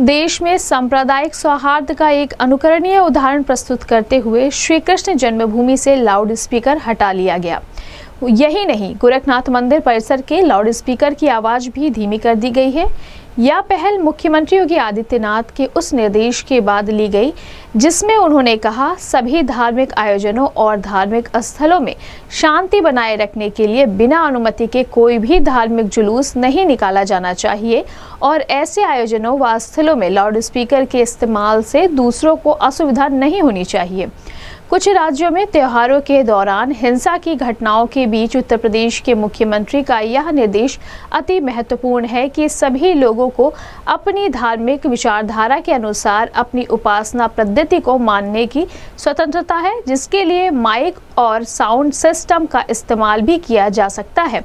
देश में सांप्रदायिक सौहार्द का एक अनुकरणीय उदाहरण प्रस्तुत करते हुए श्री कृष्ण जन्मभूमि से लाउड स्पीकर हटा लिया गया। यही नहीं, गोरखनाथ मंदिर परिसर के लाउड स्पीकर की आवाज़ भी धीमी कर दी गई है। यह पहल मुख्यमंत्री योगी आदित्यनाथ के उस निर्देश के बाद ली गई, जिसमें उन्होंने कहा, सभी धार्मिक आयोजनों और धार्मिक स्थलों में शांति बनाए रखने के लिए बिना अनुमति के कोई भी धार्मिक जुलूस नहीं निकाला जाना चाहिए और ऐसे आयोजनों व स्थलों में लाउड स्पीकर के इस्तेमाल से दूसरों को असुविधा नहीं होनी चाहिए। कुछ राज्यों में त्योहारों के दौरान हिंसा की घटनाओं के बीच उत्तर प्रदेश के मुख्यमंत्री का यह निर्देश अति महत्वपूर्ण है कि सभी लोगों को अपनी धार्मिक विचारधारा के अनुसार अपनी उपासना पद्धति को मानने की स्वतंत्रता है, जिसके लिए माइक और साउंड सिस्टम का इस्तेमाल भी किया जा सकता है।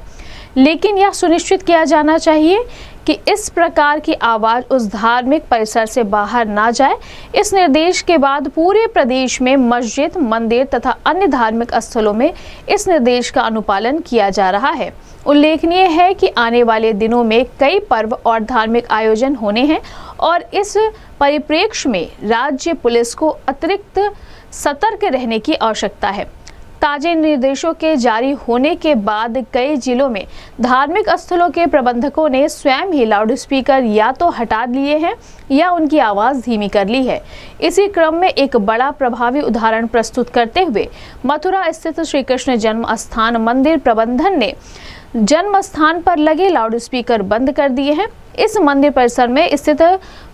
लेकिन यह सुनिश्चित किया जाना चाहिए कि इस प्रकार की आवाज़ उस धार्मिक परिसर से बाहर ना जाए। इस निर्देश के बाद पूरे प्रदेश में मस्जिद, मंदिर तथा अन्य धार्मिक स्थलों में इस निर्देश का अनुपालन किया जा रहा है। उल्लेखनीय है कि आने वाले दिनों में कई पर्व और धार्मिक आयोजन होने हैं और इस परिप्रेक्ष्य में राज्य पुलिस को अतिरिक्त सतर्क रहने की आवश्यकता है। ताजे निर्देशों के जारी होने के बाद कई जिलों में धार्मिक स्थलों के प्रबंधकों ने स्वयं ही लाउड स्पीकर या तो हटा लिए हैं या उनकी आवाज़ धीमी कर ली है। इसी क्रम में एक बड़ा प्रभावी उदाहरण प्रस्तुत करते हुए मथुरा स्थित श्री कृष्ण जन्म स्थान मंदिर प्रबंधन ने जन्म स्थान पर लगे लाउड स्पीकर बंद कर दिए हैं। इस मंदिर परिसर में स्थित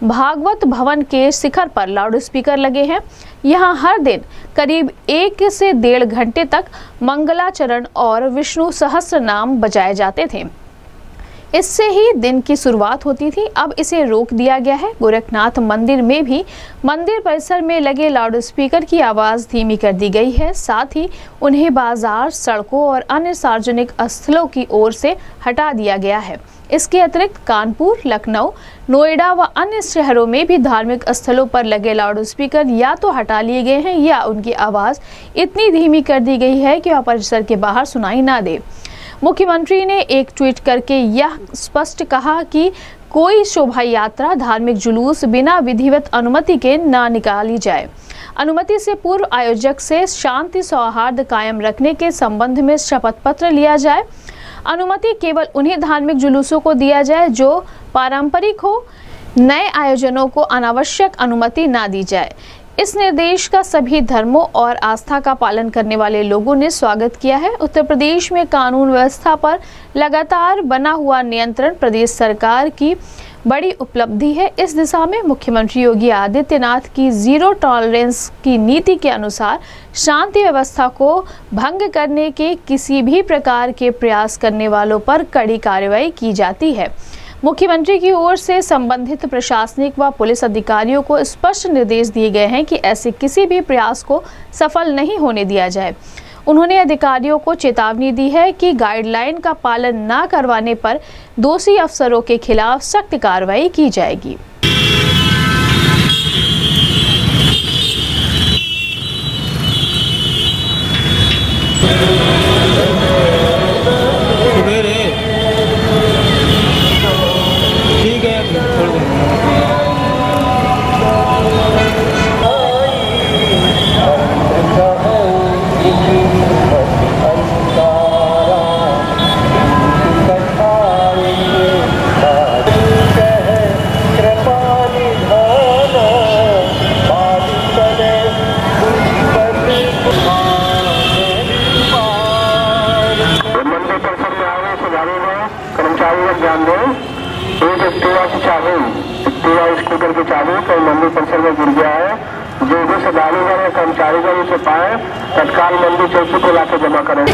भागवत भवन के शिखर पर लाउड स्पीकर लगे हैं। यहाँ हर दिन करीब एक से डेढ़ घंटे तक मंगलाचरण और विष्णु सहस्र नाम बजाए जाते थे। इससे ही दिन की शुरुआत होती थी। अब इसे रोक दिया गया है। गोरखनाथ मंदिर में भी मंदिर परिसर में लगे लाउड स्पीकर की आवाज़ धीमी कर दी गई है। साथ ही उन्हें बाज़ार, सड़कों और अन्य सार्वजनिक स्थलों की ओर से हटा दिया गया है। इसके अतिरिक्त कानपुर, लखनऊ, नोएडा व अन्य शहरों में भी धार्मिक स्थलों पर लगे लाउड स्पीकर या तो हटा लिए गए हैं या उनकी आवाज़ इतनी धीमी कर दी गई है कि वह परिसर के बाहर सुनाई ना दे। मुख्यमंत्री ने एक ट्वीट करके यह स्पष्ट कहा कि कोई शोभा यात्रा धार्मिक जुलूस बिना विधिवत अनुमति के न निकाली जाए। अनुमति से पूर्व आयोजक से शांति सौहार्द कायम रखने के संबंध में शपथ पत्र लिया जाए। अनुमति केवल उन्हीं धार्मिक जुलूसों को दिया जाए जो पारंपरिक हो। नए आयोजनों को अनावश्यक अनुमति ना दी जाए। इस निर्देश का सभी धर्मों और आस्था का पालन करने वाले लोगों ने स्वागत किया है। उत्तर प्रदेश में कानून व्यवस्था पर लगातार बना हुआ नियंत्रण प्रदेश सरकार की बड़ी उपलब्धि है। इस दिशा में मुख्यमंत्री योगी आदित्यनाथ की ज़ीरो टॉलरेंस की नीति के अनुसार शांति व्यवस्था को भंग करने के किसी भी प्रकार के प्रयास करने वालों पर कड़ी कार्रवाई की जाती है। मुख्यमंत्री की ओर से संबंधित प्रशासनिक व पुलिस अधिकारियों को स्पष्ट निर्देश दिए गए हैं कि ऐसे किसी भी प्रयास को सफल नहीं होने दिया जाए। उन्होंने अधिकारियों को चेतावनी दी है कि गाइडलाइन का पालन न करवाने पर दोषी अफसरों के खिलाफ सख्त कार्रवाई की जाएगी। कर्मचारी की चालू कहीं मंदिर परिसर में गिर गया है। जो भी श्रद्धालुगण या कर्मचारीगण उसे पाए। तत्काल मंदिर चौकी को लाकर जमा करें।